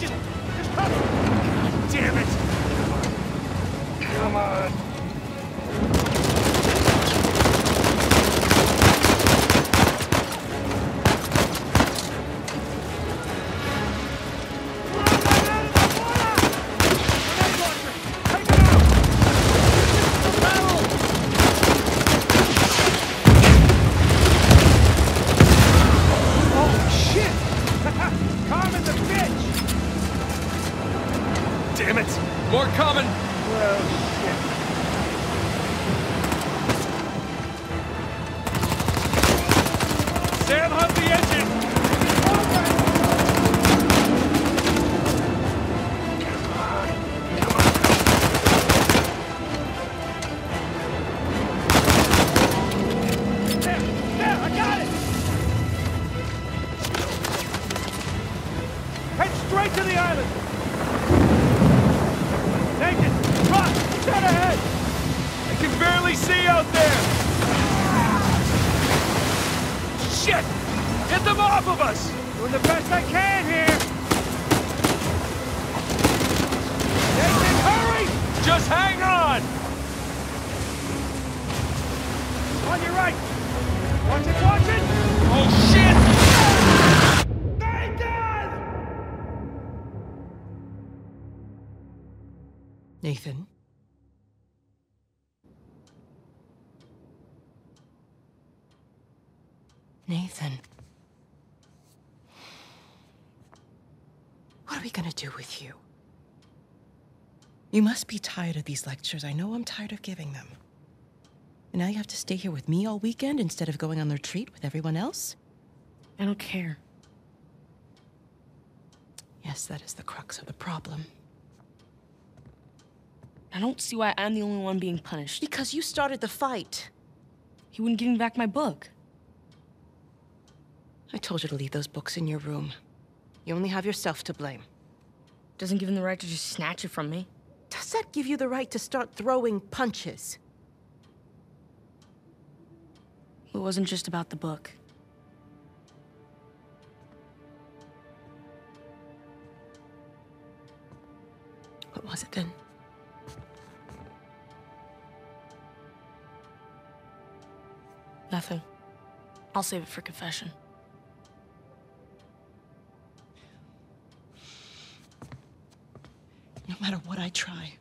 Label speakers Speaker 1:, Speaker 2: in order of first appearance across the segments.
Speaker 1: Just, just damn it! Come on! Nathan? Nathan.
Speaker 2: What are we gonna do with you? You must be tired of these lectures. I know I'm tired of giving them. And now you have to stay here with me all weekend instead of going on the retreat with everyone else?
Speaker 3: I don't care.
Speaker 2: Yes, that is the crux of the problem.
Speaker 3: I don't see why I'm the only one being punished.
Speaker 2: Because you started the fight.
Speaker 3: He wouldn't give me back my book.
Speaker 2: I told you to leave those books in your room. You only have yourself to blame.
Speaker 3: Doesn't give him the right to just snatch it from me.
Speaker 2: Does that give you the right to start throwing punches?
Speaker 3: It wasn't just about the book.
Speaker 2: What was it then?
Speaker 3: Nothing. I'll save it for confession.
Speaker 2: No matter what I try,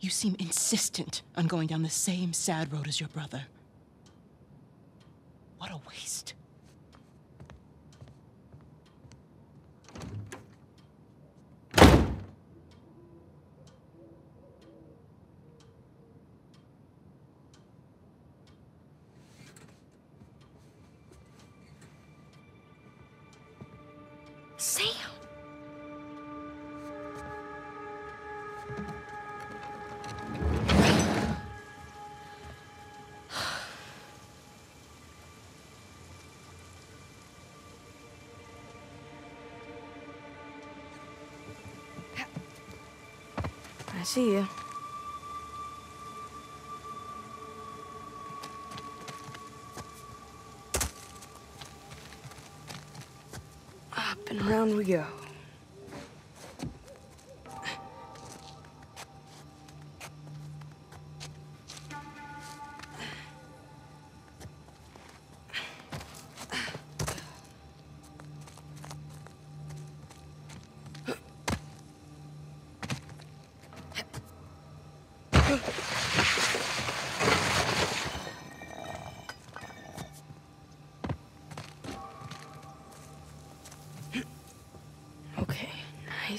Speaker 2: you seem insistent on going down the same sad road as your brother. What a waste.
Speaker 3: Sam! I see you. Up and around we go.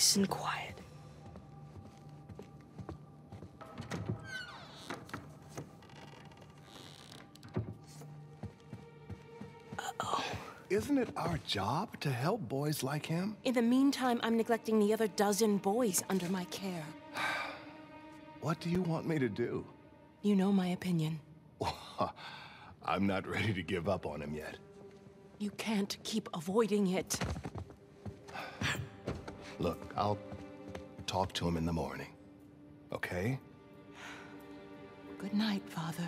Speaker 3: Nice and quiet.
Speaker 4: Isn't it our job to help boys like him?
Speaker 2: In the meantime, I'm neglecting the other dozen boys under my care.
Speaker 4: What do you want me to do?
Speaker 2: You know my opinion.
Speaker 4: I'm not ready to give up on him yet.
Speaker 2: You can't keep avoiding it.
Speaker 4: Look, I'll talk to him in the morning. Okay?
Speaker 2: Good night, Father.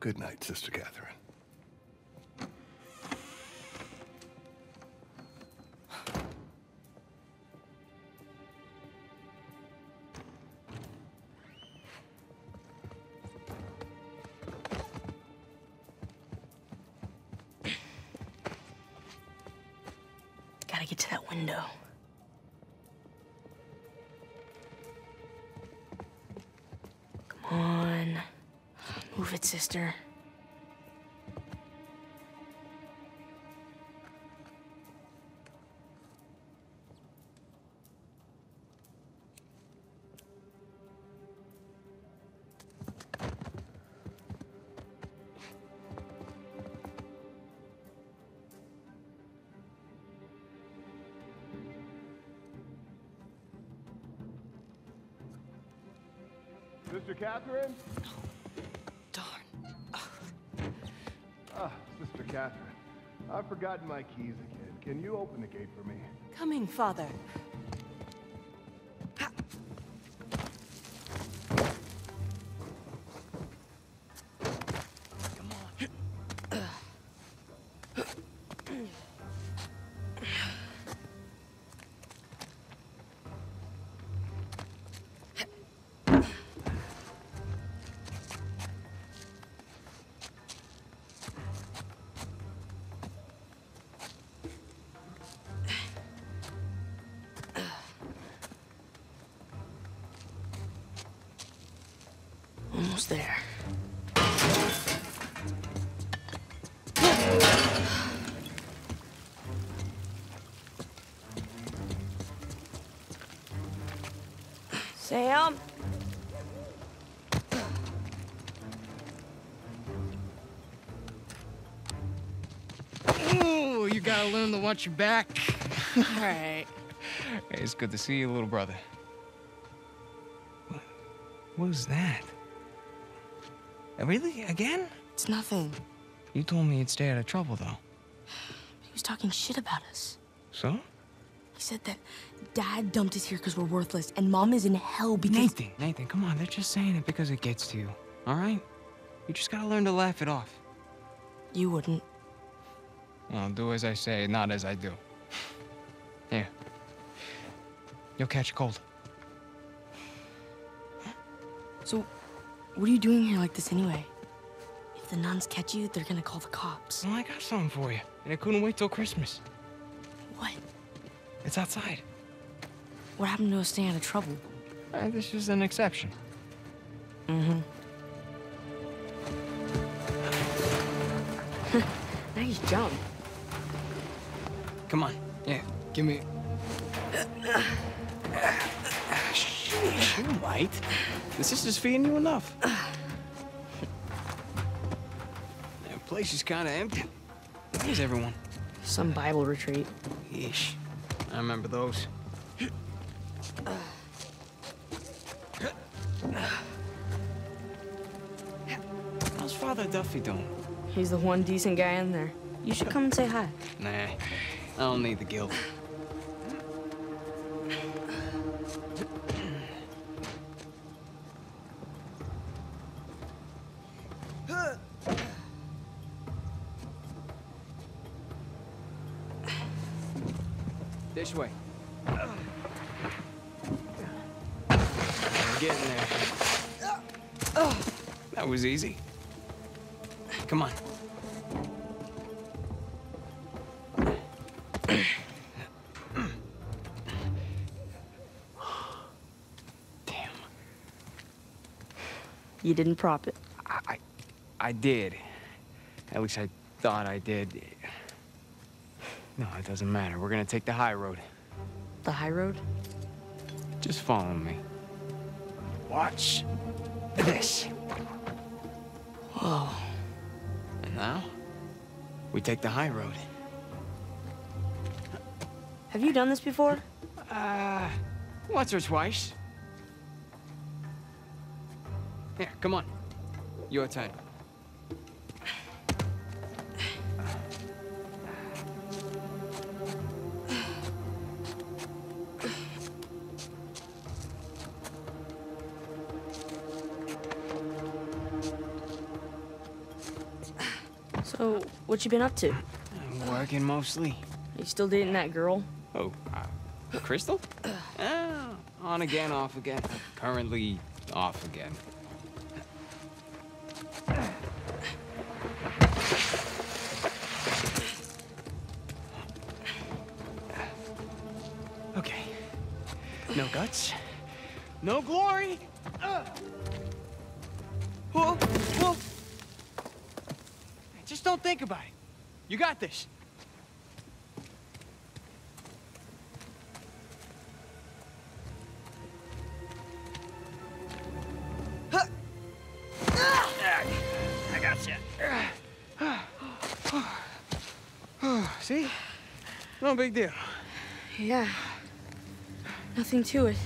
Speaker 4: Good night, Sister Catherine.
Speaker 3: Gotta get to that window. On. Move it, sister.
Speaker 4: Catherine?
Speaker 2: Darn.
Speaker 4: Ah, Sister Catherine. I've forgotten my keys again. Can you open the gate for me?
Speaker 2: Coming, Father.
Speaker 3: Sam?
Speaker 5: Ooh, you gotta learn to watch your back.
Speaker 3: All right.
Speaker 5: Hey, it's good to see you, little brother. What, what was that? Uh, Really? Again?
Speaker 3: It's nothing.
Speaker 5: You told me you'd stay out of trouble, though.
Speaker 3: He was talking shit about us.
Speaker 5: So?
Speaker 3: He said that dad dumped us here because we're worthless and mom is in hell because.
Speaker 5: Nathan, Nathan, come on. They're just saying it because it gets to you, all right? You just gotta learn to laugh it off.
Speaker 3: You wouldn't.
Speaker 5: Well, do as I say, not as I do. Here. You'll catch a cold.
Speaker 3: So, what are you doing here like this anyway? If the nuns catch you, they're gonna call the cops.
Speaker 5: Well, I got something for you, and I couldn't wait till Christmas.
Speaker 3: What?
Speaker 5: It's outside.
Speaker 3: What happened to us staying out of trouble?
Speaker 5: Uh, this is an exception.
Speaker 3: Mm-hmm. nice jump.
Speaker 5: Come on. Yeah, give me. Sheesh, you might. The sister's feeding you enough. The place is kind of empty. Where's everyone?
Speaker 3: Some Bible retreat.
Speaker 5: Yeesh. I remember those. How's Father Duffy doing?
Speaker 3: He's the one decent guy in there. You should come and say hi.
Speaker 5: Nah, I don't need the guilt. Was easy. Come on. Damn.
Speaker 3: You didn't prop it.
Speaker 5: I, I, I did. At least I thought I did. No, it doesn't matter. We're gonna take the high road.
Speaker 3: The high road?
Speaker 5: Just follow me. Watch this.
Speaker 3: Whoa.
Speaker 5: And now, we take the high road.
Speaker 3: Have you done this before?
Speaker 5: Uh, once or twice. Here, come on. Your turn.
Speaker 3: So, what you been up to?
Speaker 5: I'm working mostly.
Speaker 3: You still dating that girl?
Speaker 5: Oh, uh, Crystal? Uh, on again, off again. Currently off again. Okay. No guts. No glory. Think about it. You got this. I got you. See? No big deal.
Speaker 3: Yeah. Nothing to it.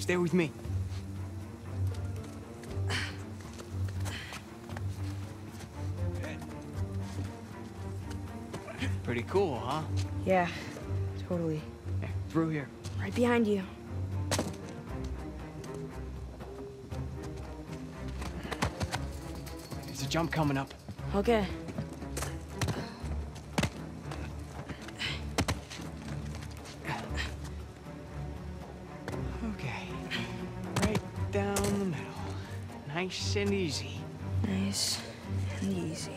Speaker 5: Stay with me. Cool, huh?
Speaker 3: Yeah, totally.
Speaker 5: Through here.
Speaker 3: Right behind you.
Speaker 5: There's a jump coming up.
Speaker 3: Okay.
Speaker 5: Okay. Right down the middle. Nice and easy.
Speaker 3: Nice and easy.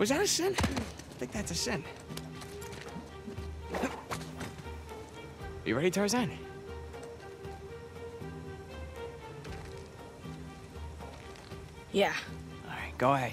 Speaker 5: Was that a sin? I think that's a sin. You ready, Tarzan?
Speaker 3: Yeah.
Speaker 5: All right, go ahead.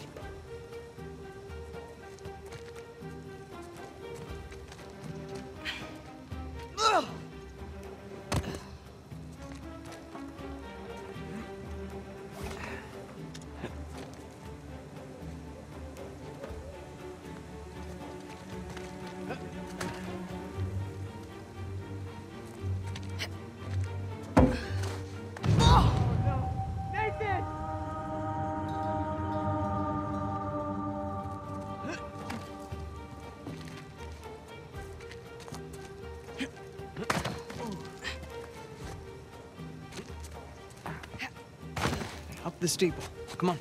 Speaker 5: The steeple. Come on.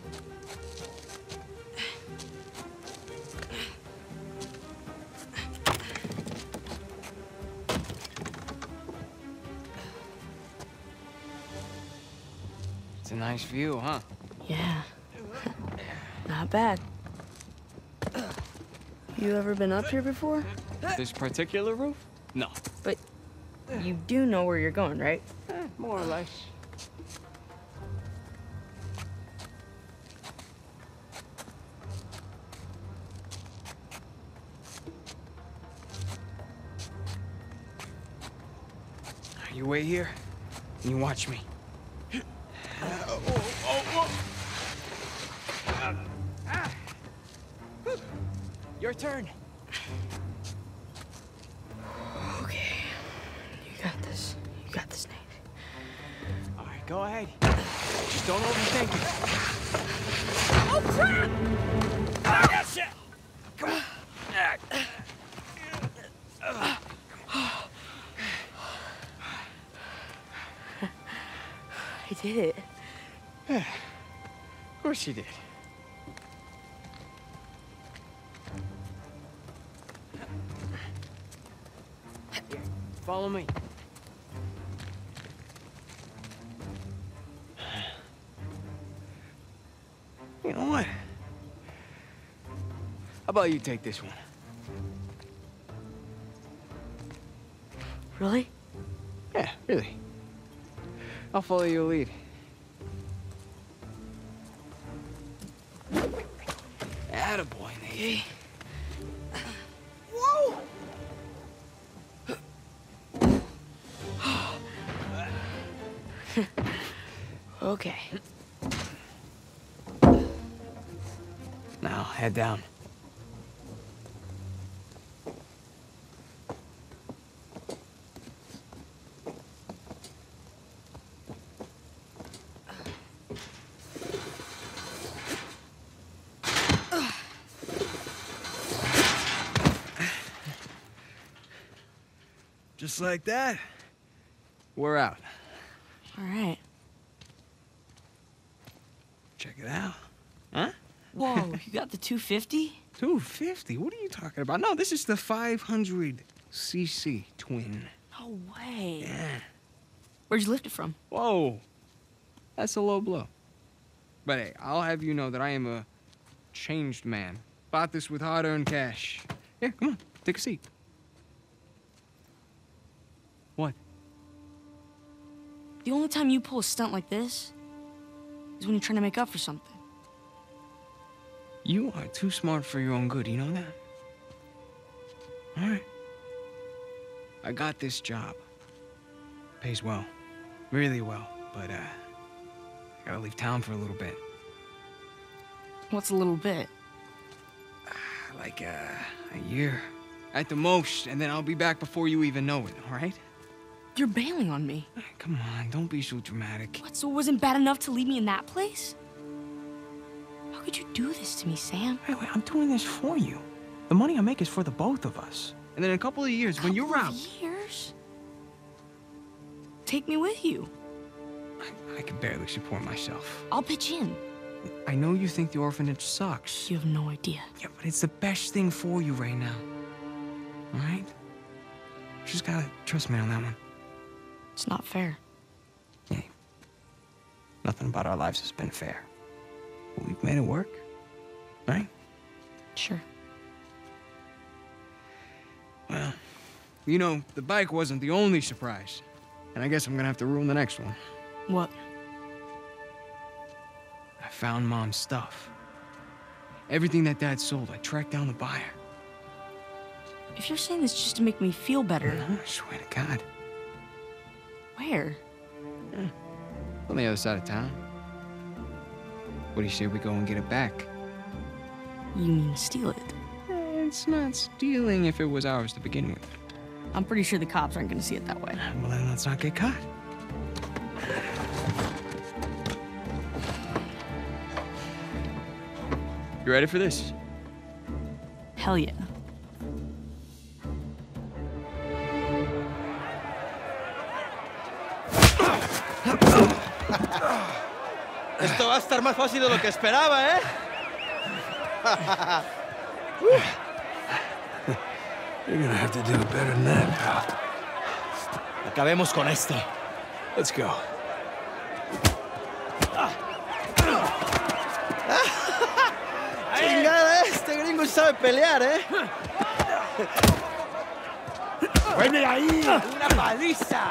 Speaker 5: It's a nice view, huh?
Speaker 3: Yeah. Not bad. You ever been up here before?
Speaker 5: This particular roof? No.
Speaker 3: But you do know where you're going, right?
Speaker 5: Eh, more or less. Wait here, and you watch me. Your turn.
Speaker 3: Okay. You got this. You got this, Nate.
Speaker 5: All right, go ahead. Just don't overthink it.
Speaker 1: I got you!
Speaker 5: Come
Speaker 3: get it.
Speaker 5: Yeah, of course she did. Here, follow me. You know what? How about you take this one?
Speaker 3: Really?
Speaker 5: Yeah, really. I'll follow your lead. Nate. Whoa!
Speaker 3: Okay.
Speaker 5: Now, head down. Just like that, we're out.
Speaker 3: All right.
Speaker 5: Check it out. Huh?
Speaker 3: Whoa, you got the 250?
Speaker 5: 250? What are you talking about? No, this is the 500cc twin.
Speaker 3: No way.
Speaker 5: Yeah.
Speaker 3: Where'd you lift it from?
Speaker 5: Whoa. That's a low blow. But hey, I'll have you know that I am a changed man. Bought this with hard earned cash. Here, come on, take a seat.
Speaker 3: The only time you pull a stunt like this is when you're trying to make up for something.
Speaker 5: You are too smart for your own good, you know that? Alright. I got this job. Pays well. Really well. But, uh, I gotta leave town for a little bit.
Speaker 3: What's a little bit?
Speaker 5: Like, uh, a year. At the most, and then I'll be back before you even know it, alright?
Speaker 3: You're bailing on me.
Speaker 5: Ah, come on, don't be so dramatic.
Speaker 3: What, so it wasn't bad enough to leave me in that place? How could you do this to me, Sam?
Speaker 5: Wait, wait, I'm doing this for you. The money I make is for the both of us. And then in a couple of years, when you're
Speaker 3: Couple
Speaker 5: out,
Speaker 3: years? Take me with you.
Speaker 5: I, I can barely support myself.
Speaker 3: I'll pitch in.
Speaker 5: I know you think the orphanage sucks.
Speaker 3: You have no idea.
Speaker 5: Yeah, but it's the best thing for you right now. All right? Just gotta trust me on that one.
Speaker 3: It's not fair.
Speaker 5: Hey, nothing about our lives has been fair. But we've made it work, right?
Speaker 3: Sure.
Speaker 5: Well, you know, the bike wasn't the only surprise. And I guess I'm gonna have to ruin the next one.
Speaker 3: What?
Speaker 5: I found Mom's stuff. Everything that Dad sold, I tracked down the buyer.
Speaker 3: If you're saying this just to make me feel better,
Speaker 5: I swear to God.
Speaker 3: Where?
Speaker 5: On the other side of town. What do you say we go and get it back?
Speaker 3: You mean steal it?
Speaker 5: Eh, it's not stealing if it was ours to begin with.
Speaker 3: I'm pretty sure the cops aren't gonna see it that way.
Speaker 5: Well, then let's not get caught. You ready for this?
Speaker 3: Hell yeah.
Speaker 6: Más fácil de lo que esperaba, ¿eh?
Speaker 7: You're gonna have to do better than that, pal.
Speaker 6: Acabemos con esto.
Speaker 7: Let's go.
Speaker 6: Chingada, ¿eh? este gringo sabe pelear, ¿eh?
Speaker 1: ¡Vete ahí!
Speaker 6: ¡Una paliza!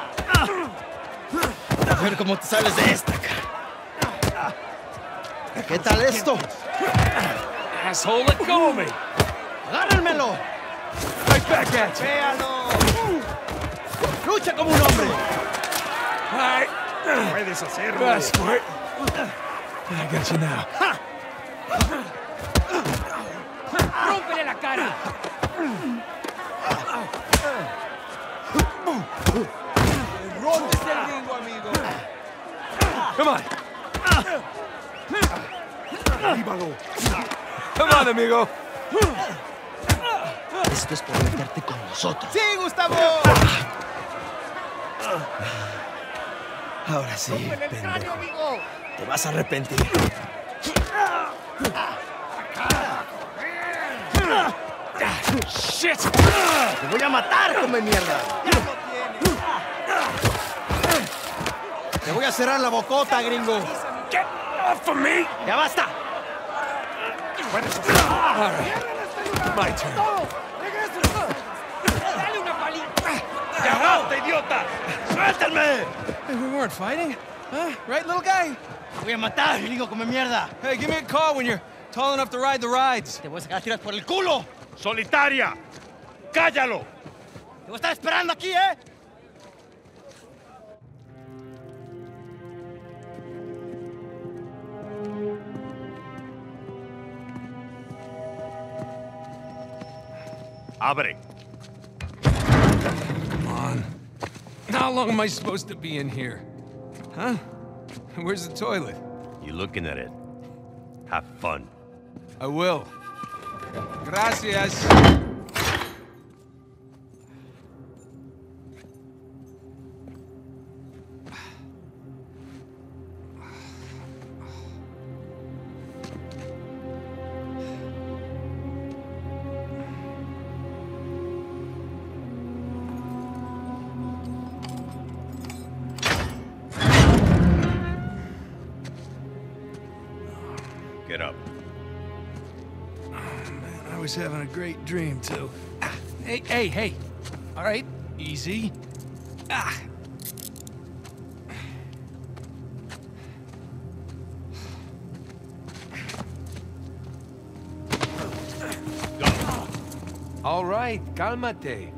Speaker 6: A ver cómo te sales de esta. ¿Qué tal esto?
Speaker 1: Asshole, let go of me!
Speaker 6: ¡Agárrenmelo!
Speaker 1: Right back at you!
Speaker 6: ¡Véalo! ¡Lucha como un hombre!
Speaker 1: Puedes hacerlo.
Speaker 7: That's smart. I got you now.
Speaker 1: ¡Rómpele la cara!
Speaker 6: ¿Dónde el amigo?
Speaker 7: Come on. Come on, amigo.
Speaker 6: Esto es por meterte con nosotros. ¡Sí, Gustavo! Ahora sí, pendejo. Te vas a arrepentir.
Speaker 1: Shit!
Speaker 6: ¡Te voy a matar, come mierda! Te voy a cerrar la bocota, gringo.
Speaker 1: Get off of me!
Speaker 6: ¡Ya basta!
Speaker 7: All right. My turn.
Speaker 6: ¡Cagaste, idiota! ¡Suéltame!
Speaker 7: We weren't fighting. Huh? Right, little guy?
Speaker 6: Voy a matar, gringo come mierda.
Speaker 7: Hey, give me a call when you're tall enough to ride the rides.
Speaker 6: Te voy a sacar tiras por el culo.
Speaker 1: Solitaria. Cállalo.
Speaker 6: Te voy a estar esperando aquí, ¿eh?
Speaker 1: Abre.
Speaker 7: Come on. How long am I supposed to be in here? Huh? Where's the toilet?
Speaker 1: You looking at it? Have fun.
Speaker 7: I will. Gracias. Having a great dream, too. Ah, hey, hey, hey. All right, easy. Ah. All right, cálmate.